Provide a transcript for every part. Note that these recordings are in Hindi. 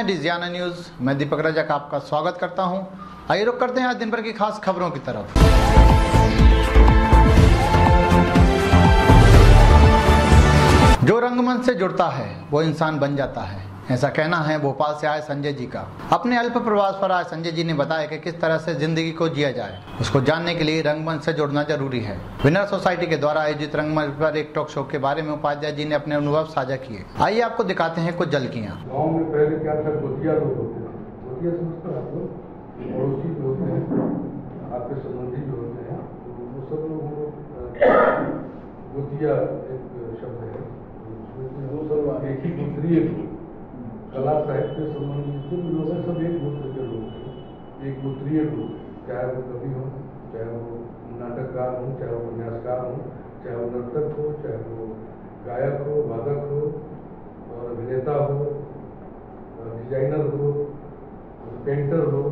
हैं डिजियाना न्यूज़। मैं दीपक राजा का आपका स्वागत करता हूँ। आइए रुक करते हैं आज दिन भर की खास खबरों की तरफ़। जो रंगमंच से जुड़ता है, वो इंसान बन जाता है। ऐसा कहना है, भोपाल से आए संजय जी का। अपने अल्प प्रवास पर आए संजय जी ने बताया कि किस तरह से ज़िंदगी को जिया जाए। उसको जानने के लिए रंगमंच से जुड़ना ज़रूरी है। विनर सोसाइटी के द्वारा आयोजित रंगमंच पर एक टॉक शो के बारे में उपाध्याय जी ने अपने अनुभव साझा किए। आइए आपको दिखाते हैं कुछ झलकियाँ। एक शब्द है। एक ही। कला साहित्य संबंधी जितने भी लोग हैं, सब एक गोत्र के लोग हैं। एक गोत्रीय लोग, चाहे वो कवि हो, चाहे वो नाटककार हो, चाहे वो उपन्यासकार हो, चाहे वो नर्तक हो, चाहे वो गायक हो, वादक हो, और अभिनेता हो डिज़ाइनर हो पेंटर हो,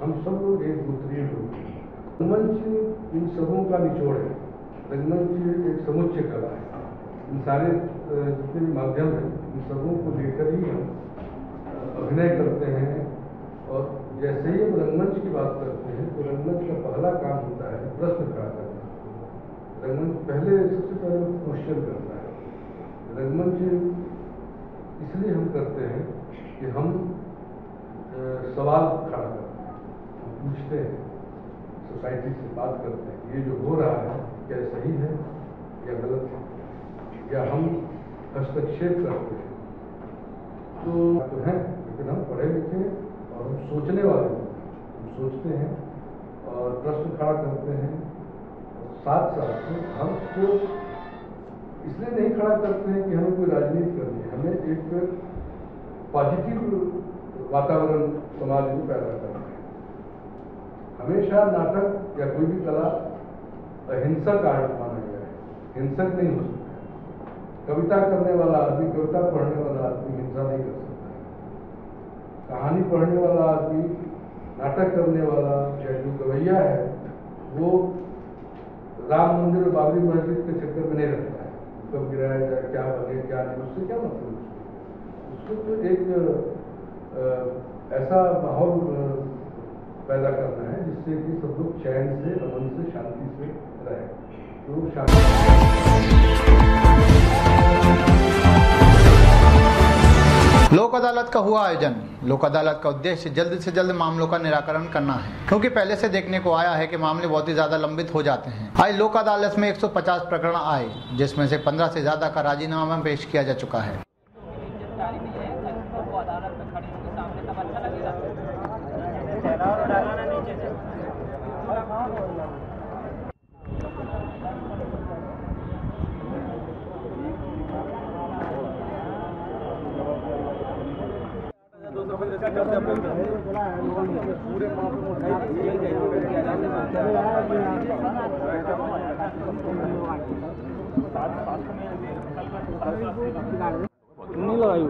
हम सब लोग एक गोत्रीय लोग हैं। रंगमंच इन सबों का निचोड़ है। रंगमंच एक समुच्चय कला है। इन सारे जितने भी माध्यम हैं, इन सबों को लेकर ही हम अभिनय करते हैं और जैसे ही हम रंगमंच की बात करते हैं तो रंगमंच का पहला काम होता है प्रश्न खड़ा करना। रंगमंच पहले सबसे पहले क्वेश्चन करता है। रंगमंच इसलिए हम करते हैं कि हम सवाल खड़ा करते हैं। हम पूछते हैं सोसाइटी से बात करते हैं ये जो हो रहा है, क्या सही है, या गलत है? या हम हस्तक्षेप करते हैं। तो तो हैं। लेकिन हम पढ़े लिखे और हम सोचने वाले हैं। हम सोचते हैं और प्रश्न खड़ा करते हैं। साथ साथ हमको इसलिए नहीं खड़ा करते हैं कि हमें कोई राजनीति करनी है। हमें एक पॉजिटिव वातावरण समाज में पैदा करना है। हमेशा नाटक या कोई भी कला अहिंसक आर्ट माना गया है। हिंसक नहीं हो सकता कविता करने वाला आदमी, कविता पढ़ने वाला आदमी हिंसा नहीं कर सकता। कहानी पढ़ने वाला आदमी, नाटक करने वाला या जो गवैया है, वो राम मंदिर बाबरी मस्जिद के चक्कर में नहीं रहता है कब गिराया जाए, क्या बने, क्या नहीं, उससे क्या मतलब? उसको तो एक ऐसा माहौल पैदा करना है, जिससे कि सब लोग चैन से, अमन से, शांति से रहे तो शांति लोक अदालत का हुआ आयोजन। लोक अदालत का उद्देश्य जल्द से जल्द मामलों का निराकरण करना है। क्योंकि पहले से देखने को आया है कि मामले बहुत ही ज़्यादा लंबित हो जाते हैं। आज लोक अदालत में 150 प्रकरण आए, जिसमें से 15 से ज़्यादा का राजीनामा पेश किया जा चुका है जानकारी नहीं है अगर वो अदालत में खड़ी होगी सामने तब अच्छा लगेगा नहीं लगाई।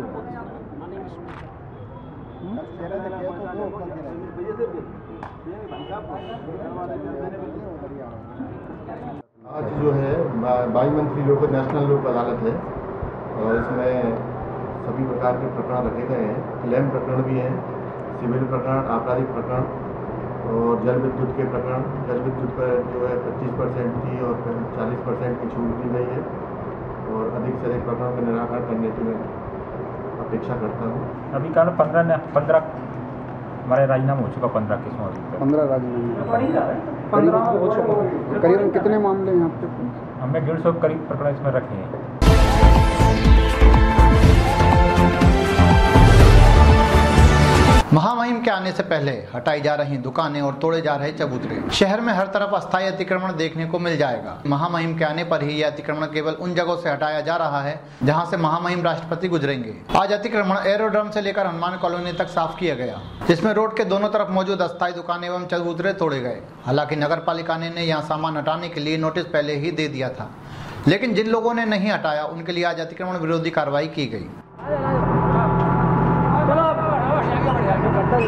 आज जो है बाई मंथली लोक नेशनल लोक अदालत है, और इसमें सभी प्रकार के प्रकरण रखे गए हैं। क्लेम प्रकरण भी हैं, सिविल प्रकरण, आपराधिक प्रकरण, और जल विद्युत के प्रकरण। जल विद्युत पर जो है पच्चीस परसेंट की और चालीस परसेंट की छूट दी गई है। और अधिक से अधिक प्रकरण का निराकरण करने की मैं अपेक्षा करता हूँ। अभी कारण पंद्रह ने पंद्रह हमारे राजीनामा हो चुका पंद्रह किस्मों अभी पंद्रह राजीनामा। पंद्रह हो चुका। करीबन कितने मामले हैं आपके हमने डेढ़ सौ करीब प्रकरण इसमें रखे हैं। महामहिम के आने से पहले हटाई जा रही दुकानें और तोड़े जा रहे चबूतरे। शहर में हर तरफ़ अस्थायी अतिक्रमण देखने को मिल जाएगा। महामहिम के आने पर ही यह अतिक्रमण केवल उन जगहों से हटाया जा रहा है, जहाँ से महामहिम राष्ट्रपति गुजरेंगे। आज अतिक्रमण एरोड्रम से लेकर हनुमान कॉलोनी तक साफ़ किया गया, जिसमें रोड के दोनों तरफ़ मौजूद अस्थायी दुकानें एवं चबूतरे तोड़े गए। हालाँकि नगर पालिका ने यहाँ सामान हटाने के लिए नोटिस पहले ही दे दिया था, लेकिन जिन लोगों ने नहीं हटाया, उनके लिए आज अतिक्रमण विरोधी कार्रवाई की गई।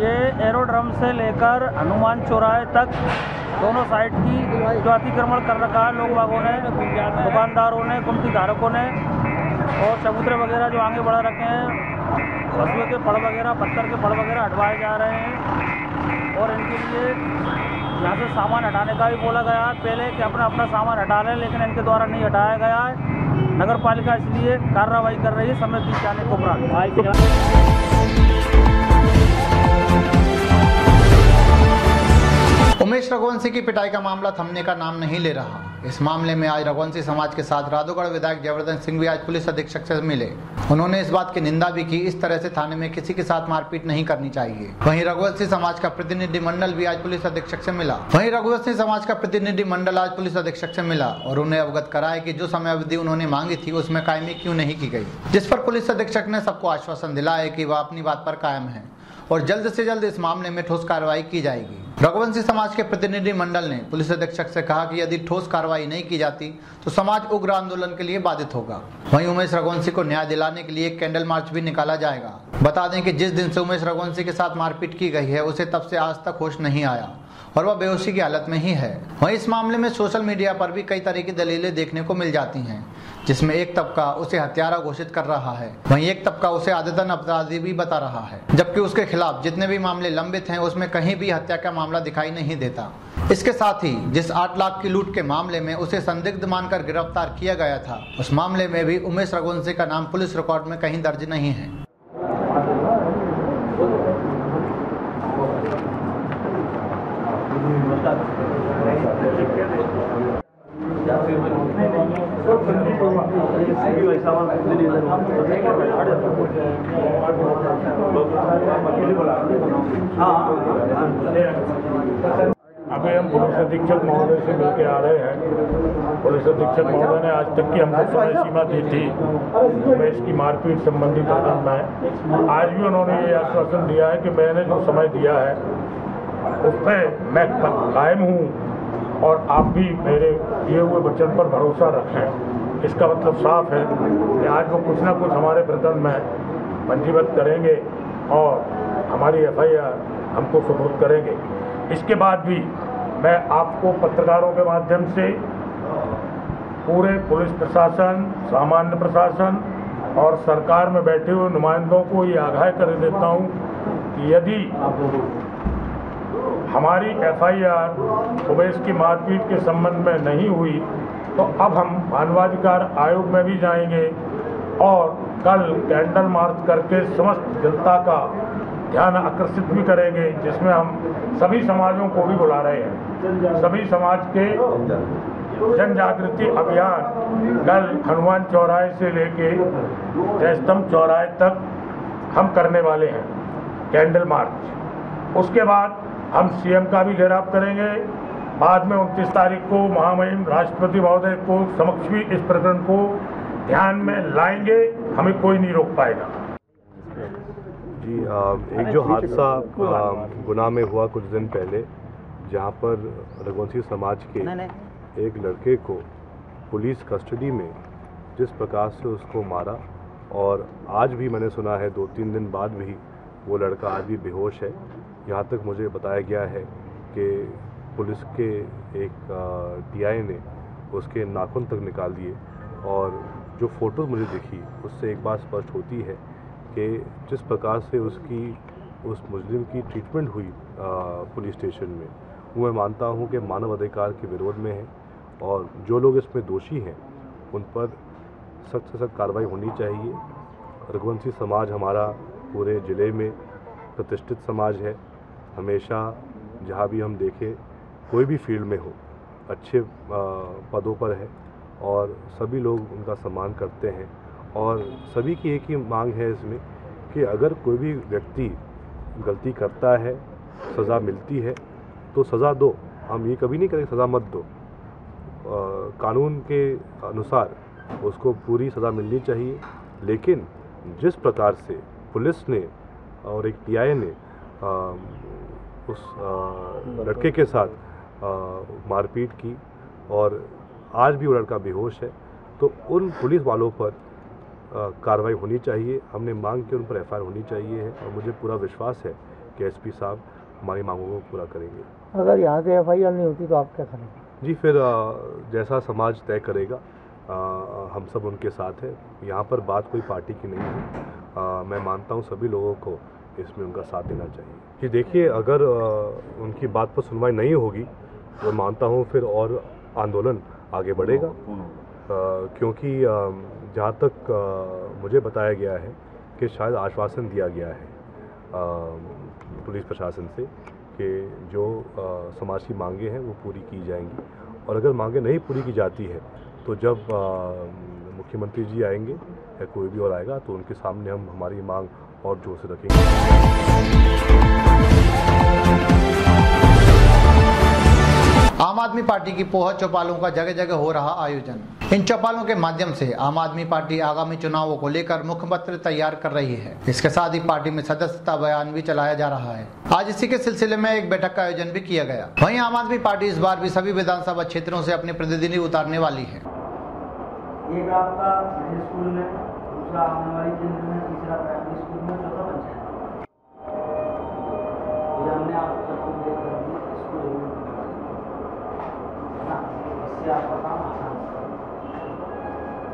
ये एरोड्रम से लेकर हनुमान चौराहे तक। दोनों साइड की जो अतिक्रमण कर रखा है लोग बागों ने, दुकानदारों ने गुमती धारकों ने, और चबूतरे वगैरह जो आगे बढ़ा रखे हैं फ़सलों के फड़ वगैरह, पत्थर के फड़ वगैरह हटवाए जा रहे हैं। और इनके लिए यहाँ से सामान हटाने का भी बोला गया है। पहले कि अपना अपना सामान हटा लें, लेकिन इनके द्वारा नहीं हटाया गया है। नगर पालिका इसलिए कार्रवाई कर रही है समय बीत जाने को उपरांत। उमेश रघुवंशी की पिटाई का मामला थमने का नाम नहीं ले रहा। इस मामले में आज रघुवंशी समाज के साथ राधोगढ़ विधायक जयवर्धन सिंह भी आज पुलिस अधीक्षक से मिले। उन्होंने इस बात की निंदा भी की, इस तरह से थाने में किसी के साथ मारपीट नहीं करनी चाहिए। वहीं रघुवंशी समाज का प्रतिनिधि मंडल भी आज पुलिस अधीक्षक से मिला। वहीं रघुवंशी समाज का प्रतिनिधि मंडल आज पुलिस अधीक्षक से मिला और उन्हें अवगत कराया की जो समय अवधि उन्होंने मांगी थी, उसमें कायमी क्यूँ नहीं की गई जिस पर पुलिस अधीक्षक ने सबको आश्वासन दिलाया की वह अपनी बात पर कायम है। और जल्द से जल्द इस मामले में ठोस कार्रवाई की जाएगी। रघुवंशी समाज के प्रतिनिधि मंडल ने पुलिस अधीक्षक से कहा कि यदि ठोस कार्रवाई नहीं की जाती तो समाज उग्र आंदोलन के लिए बाधित होगा। वहीं उमेश रघुवंशी को न्याय दिलाने के लिए कैंडल मार्च भी निकाला जाएगा। बता दें कि जिस दिन से उमेश रघुवंशी के साथ मारपीट की गई है, उसे तब से आज तक होश नहीं आया और वह बेहोशी की हालत में ही है। वहीं इस मामले में सोशल मीडिया पर भी कई तरह की दलीलें देखने को मिल जाती हैं। जिसमें एक तबका उसे हत्यारा घोषित कर रहा है, वहीं एक तबका उसे आदतन अपराधी भी बता रहा है। जबकि उसके खिलाफ जितने भी मामले लंबित हैं, उसमें कहीं भी हत्या का मामला दिखाई नहीं देता। इसके साथ ही, जिस आठ लाख की लूट के मामले में उसे संदिग्ध मानकर गिरफ़्तार किया गया था, उस मामले में भी उमेश रघुवंशी का नाम पुलिस रिकॉर्ड में कहीं दर्ज नहीं है। अभी हम पुलिस अधीक्षक महोदय से मिलके आ रहे हैं। पुलिस अधीक्षक महोदय ने आज तक की हमको समय सीमा दी थी मैं इसकी मारपीट संबंधी प्रकरण में आज भी उन्होंने ये आश्वासन दिया है कि मैंने जो समय दिया है, उस पर मैं कायम हूँ और आप भी मेरे दिए हुए वचन पर भरोसा रखें। इसका मतलब साफ़ है कि आज वो कुछ ना कुछ हमारे प्रकरण में पंजीबद्ध करेंगे और हमारी एफआईआर हमको सुपुर्द करेंगे। इसके बाद भी मैं आपको पत्रकारों के माध्यम से पूरे पुलिस प्रशासन, सामान्य प्रशासन और सरकार में बैठे हुए नुमाइंदों को ये आगाह कर देता हूँ कि यदि हमारी एफआईआर उमेश की मारपीट के संबंध में नहीं हुई तो अब हम मानवाधिकार आयोग में भी जाएँगे और कल कैंडल मार्च करके समस्त जनता का ध्यान आकर्षित भी करेंगे, जिसमें हम सभी समाजों को भी बुला रहे हैं। सभी समाज के जन जागृति अभियान कल हनुमान चौराहे से लेके जयस्तंभ चौराहे तक हम करने वाले हैं, कैंडल मार्च। उसके बाद हम सीएम का भी घेराव करेंगे। बाद में उनतीस तारीख को महामहिम राष्ट्रपति महोदय को समक्ष भी इस प्रकरण को ध्यान में लाएँगे, हमें कोई नहीं रोक पाएगा। जी आ, एक जो हादसा गुना में हुआ कुछ दिन पहले जहाँ पर रघुवंशी समाज के एक लड़के को पुलिस कस्टडी में जिस प्रकार से उसको मारा और आज भी मैंने सुना है दो तीन दिन बाद भी वो लड़का आज भी बेहोश है। यहाँ तक मुझे बताया गया है कि पुलिस के एक टीआई ने उसके नाखून तक निकाल दिए और जो फ़ोटो मुझे दिखी उससे एक बात स्पष्ट होती है कि जिस प्रकार से उसकी, उस मुजरिम की ट्रीटमेंट हुई पुलिस स्टेशन में, वो मैं मानता हूँ कि मानव अधिकार के विरोध में है और जो लोग इसमें दोषी हैं, उन पर सख्त से सख्त कार्रवाई होनी चाहिए। रघुवंशी समाज हमारा पूरे ज़िले में प्रतिष्ठित समाज है। हमेशा जहाँ भी हम देखें, कोई भी फ़ील्ड में हो, अच्छे पदों पर है और सभी लोग उनका सम्मान करते हैं। और सभी की एक ही मांग है इसमें कि अगर कोई भी व्यक्ति गलती करता है सज़ा मिलती है तो सज़ा दो। हम ये कभी नहीं करेंगे सज़ा मत दो। आ, कानून के अनुसार उसको पूरी सज़ा मिलनी चाहिए। लेकिन जिस प्रकार से पुलिस ने और एक टीआई ने आ, उस आ, लड़के के साथ मारपीट की और आज भी वो लड़का बेहोश है तो उन पुलिस वालों पर कार्रवाई होनी चाहिए। हमने मांग की उन पर एफआईआर होनी चाहिए है और मुझे पूरा विश्वास है कि एसपी साहब हमारी मांगों को पूरा करेंगे। अगर यहाँ से एफआईआर नहीं होती तो आप क्या करेंगे? जी फिर जैसा समाज तय करेगा हम सब उनके साथ हैं। यहाँ पर बात कोई पार्टी की नहीं है। मैं मानता हूँ सभी लोगों को इसमें उनका साथ देना चाहिए। कि देखिए अगर उनकी बात पर सुनवाई नहीं होगी तो मानता हूँ फिर और आंदोलन आगे बढ़ेगा। क्योंकि जहाँ तक मुझे बताया गया है कि शायद आश्वासन दिया गया है पुलिस प्रशासन से कि जो समाज की मांगे हैं वो पूरी की जाएँगी। और अगर मांगे नहीं पूरी की जाती है तो जब मुख्यमंत्री जी आएँगे या कोई भी और आएगा तो उनके सामने हम हमारी मांग और ज़ोर से रखेंगे। आम आदमी पार्टी की पोहा चौपालों का जगह जगह हो रहा आयोजन। इन चौपालों के माध्यम से आम आदमी पार्टी आगामी चुनावों को लेकर मुखपत्र तैयार कर रही है। इसके साथ ही पार्टी में सदस्यता बयान भी चलाया जा रहा है। आज इसी के सिलसिले में एक बैठक का आयोजन भी किया गया। वहीं आम आदमी पार्टी इस बार भी सभी विधानसभा क्षेत्रों से अपने प्रतिनिधि उतारने वाली है। एक आपका ये हमने आपको सबको देख कर दी इसको ज़रूर ना इससे आपका काम आसान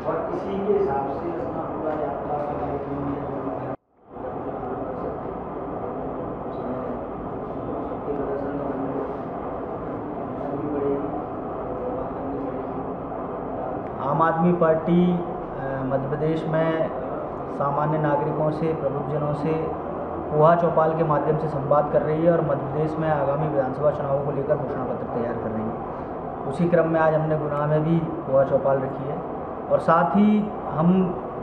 और इसी के हिसाब से अपना पूरा यात्रा का पड़ेगी आम आदमी पार्टी मध्य प्रदेश में सामान्य नागरिकों से प्रबुद्धजनों से, पोहा चौपाल के माध्यम से संवाद कर रही है और मध्य प्रदेश में आगामी विधानसभा चुनावों को लेकर घोषणा पत्र तैयार कर रही है। उसी क्रम में आज हमने गुनाह में भी पोहा चौपाल रखी है। और साथ ही हम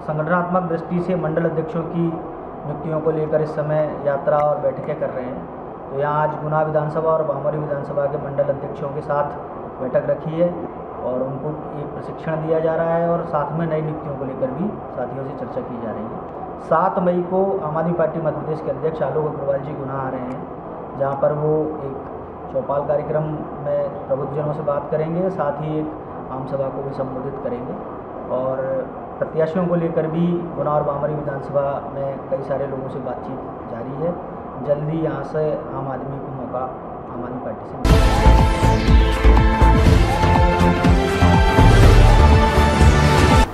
संगठनात्मक दृष्टि से मंडल अध्यक्षों की नियुक्तियों को लेकर इस समय यात्रा और बैठकें कर रहे हैं। तो यहाँ आज गुना विधानसभा और बामरी विधानसभा के मंडल अध्यक्षों के साथ बैठक रखी है और उनको एक प्रशिक्षण दिया जा रहा है और साथ में नई नियुक्तियों को लेकर भी साथियों से चर्चा की जा रही है। सात मई को आम आदमी पार्टी मध्य प्रदेश के अध्यक्ष आलोक अग्रवाल जी गुना आ रहे हैं, जहाँ पर वो एक चौपाल कार्यक्रम में प्रबुद्धजनों से बात करेंगे, साथ ही एक आम सभा को भी संबोधित करेंगे। और प्रत्याशियों को लेकर भी गुना और बामरी विधानसभा में कई सारे लोगों से बातचीत जारी है। जल्दी यहाँ से आम आदमी को मौका, आम आदमी पार्टी से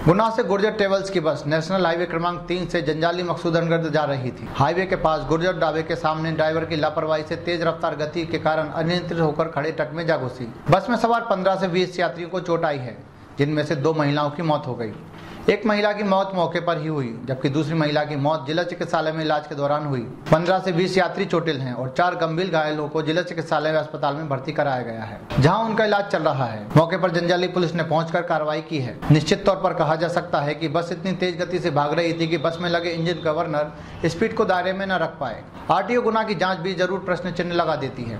गुना से गुर्जर ट्रेवल्स की बस नेशनल हाईवे क्रमांक तीन से जंजाली मकसूदनगढ़ जा रही थी। हाईवे के पास गुर्जर डाबे के सामने ड्राइवर की लापरवाही से तेज रफ्तार गति के कारण अनियंत्रित होकर खड़े ट्रक में जा घुसी। बस में सवार 15 से 20 यात्रियों को चोट आई है, जिनमें से दो महिलाओं की मौत हो गई। एक महिला की मौत मौके पर ही हुई, जबकि दूसरी महिला की मौत जिला चिकित्सालय में इलाज के दौरान हुई। 15 से 20 यात्री चोटिल हैं और चार गंभीर घायलों को जिला चिकित्सालय में अस्पताल में भर्ती कराया गया है, जहाँ उनका इलाज चल रहा है। मौके पर जंजाली पुलिस ने पहुंचकर कार्रवाई की है। निश्चित तौर पर कहा जा सकता है की बस इतनी तेज गति ऐसी भाग रही थी की बस में लगे इंजन गवर्नर स्पीड को दायरे में न रख पाए। आरटीओ गुना की जाँच भी ज़रूर प्रश्न चिन्ह लगा देती है।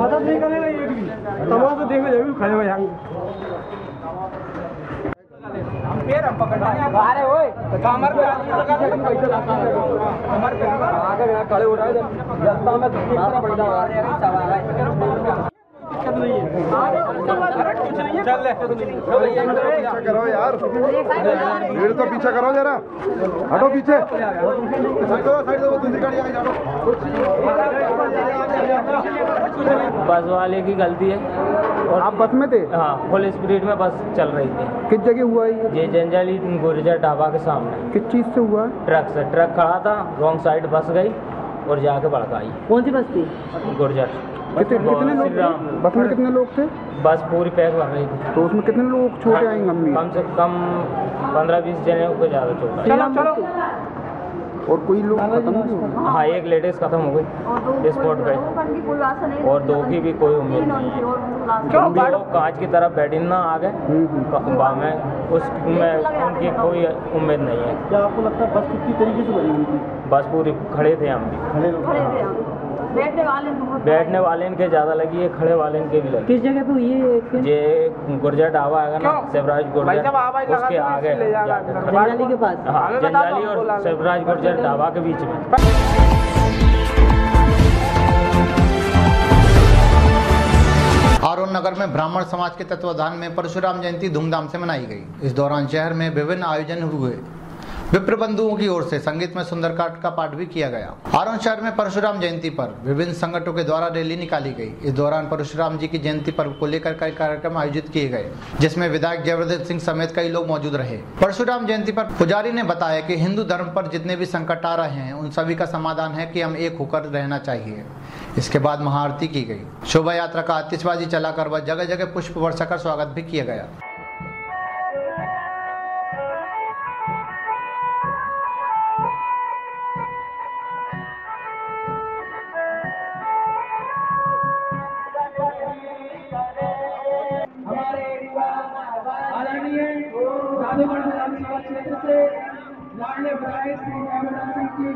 मदद नहीं करेगा ये भी। तमाशा देखो ये भी खड़े हो। जाएँगे अरे ओए। कमर पे हाथ लगा दे। पैसे लगा कमर पे। आगे यहाँ खड़े हो रहा है। रास्ता में पड़ जा दिक्कत नहीं है नहीं है। पीछा करो यार भीड़ तो पीछा करो जरा। हटो पीछे। साइड दो साइड दो दूसरी गाड़ी आगे जाओ बस वाले की गलती है। और आप बस में थे? हाँ फुल स्पीड में बस चल रही थी। किस जगह हुआ है ये? ये जंजाली गुर्जर ढाबा के सामने। किस चीज़ से हुआ? ट्रक से। ट्रक खड़ा था रॉन्ग साइड बस गई और जाके भड़काई। कौन सी बस थी? गुर्जर। कितने कितने लोग बस में कितने लोग थे? बस पूरी पैक भर रही थी तो उसमें कितने लोग छोटे आए गंभीर कम से कम पंद्रह बीस जने को ज़्यादा आई। चलो चलो। और कोई लोग खत्म हाँ एक लेडीज़ खत्म हो गई स्पॉट पे। और दो की भी कोई उम्मीद नहीं है। कांच की तरफ़ बैठी ना आ गए में उसमें उनकी कोई उम्मीद नहीं है। क्या आपको लगता है बस कितनी तरीके से बनी हुई थी? बस पूरी खड़े थे हम भी। खड़े लोग बैठने वाले इनके ज़्यादा लगी है खड़े वाले इनके भी लगी। किस जगह पे हुई है ये ये गुर्जर ढाबा है ना शिवराज गुर्जर। उसके आगे जंजाली के पास। हाँ जंजाली और शिवराज गुर्जर ढाबा के बीच में। नगर में ब्राह्मण समाज के तत्वाधान में परशुराम जयंती धूमधाम से मनाई गई। इस दौरान शहर में विभिन्न आयोजन हुए। विप्र बंधुओं की ओर से संगीत में सुंदरकांड का पाठ भी किया गया। आरोन शहर में परशुराम जयंती पर विभिन्न संगठनों के द्वारा रैली निकाली गई। इस दौरान परशुराम जी की जयंती पर्व को लेकर कई कार्यक्रम आयोजित किए गए, जिसमें विधायक जयवर्धन सिंह समेत कई लोग मौजूद रहे। परशुराम जयंती पर पुजारी ने बताया कि हिंदू धर्म पर जितने भी संकट आ रहे हैं, उन सभी का समाधान है कि हम एक होकर रहना चाहिए। इसके बाद महाआरती की गई। शोभा यात्रा का आतिशबाजी चलाकर व जगह जगह पुष्प वर्षा कर स्वागत भी किया गया। क्षेत्र से लाडले विधायक श्री जयवर्धन सिंह की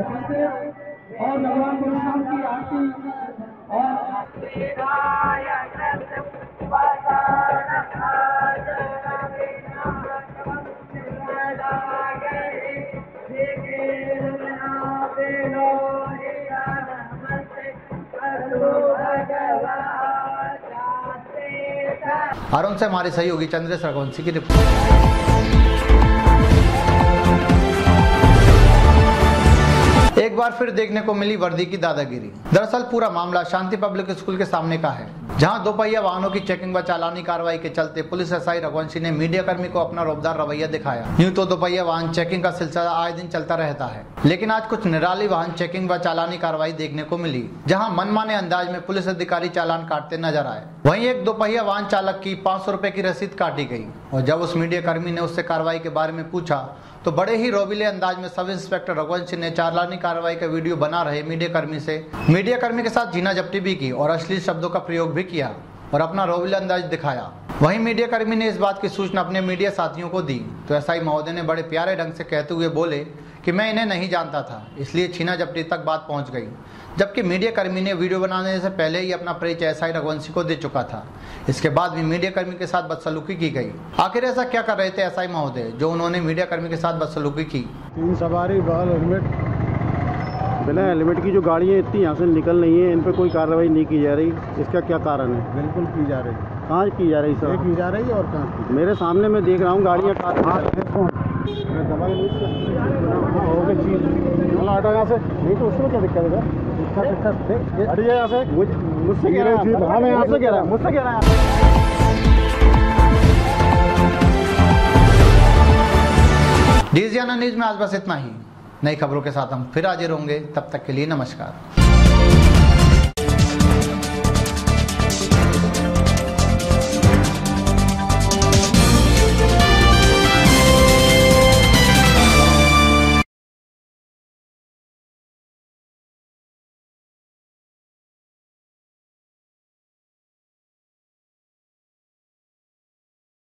उपस्थित और भगवान गुरु की आरती और आरोन से हमारे सहयोगी चंद्रेश रघुवंशी की रिपोर्ट। एक बार फिर देखने को मिली वर्दी की दादागिरी। दरअसल पूरा मामला शांति पब्लिक स्कूल के सामने का है, जहाँ दोपहिया वाहनों की चेकिंग व चालानी कार्रवाई के चलते पुलिस एसआई रघुवंशी ने मीडिया कर्मी को अपना रोबदार रवैया दिखाया। यूँ तो दोपहिया वाहन चेकिंग का सिलसिला आए दिन चलता रहता है, लेकिन आज कुछ निराली वाहन चेकिंग व चालानी कार्रवाई देखने को मिली, जहाँ मनमाने अंदाज में पुलिस अधिकारी चालान काटते नज़र आए। वहीं एक दोपहिया वाहन चालक की पाँच सौ की रसीद काटी गई, और जब उस मीडिया कर्मी ने उससे कार्रवाई के बारे में पूछा तो बड़े ही रोबिले अंदाज में सब इंस्पेक्टर रघुवंश ने चालानी कार्रवाई का वीडियो बना रहे मीडिया कर्मी से। मीडिया कर्मी के साथ जीना जप्टी भी की और अश्लील शब्दों का प्रयोग भी किया। और अपना रोबिले अंदाज दिखाया। वहीं मीडिया कर्मी ने इस बात की सूचना अपने मीडिया साथियों को दी। तो एसआई महोदय ने बड़े प्यारे ढंग से कहते हुए बोले कि मैं इन्हें नहीं जानता था, इसलिए छीना जब्ती तक बात पहुँच गई। जबकि मीडिया कर्मी ने वीडियो बनाने से पहले ही अपना परिचय एसआई रघुवंशी को दे चुका था। इसके बाद भी मीडिया कर्मी के साथ बदसलूकी की गई। आखिर ऐसा क्या कर रहे थे एसआई महोदय, जो उन्होंने मीडिया कर्मी के साथ बदसलूकी की? तीन सवारी हेलमेट बिना हेलमेट की जो गाड़ियाँ इतनी यहाँ से निकल रही हैं इन पर कोई कार्रवाई नहीं की जा रही। इसका क्या कारण है? बिल्कुल की जा रही। कहाँ की जा रही सर? की जा रही है और कहाँ मेरे सामने मैं देख रहा हूँ गाड़ियाँ हटा यहाँ से। नहीं तो उसमें क्या दिक्कत है दिक्कत दिक्कत। हटिए यहाँ से मुझसे कह रहा है हाँ मैं यहाँ से कह रहा हूँ मुझसे कह रहा है। डीजियाना न्यूज़ में आज बस इतना ही। नई खबरों के साथ हम फिर हाजिर होंगे। तब तक के लिए नमस्कार।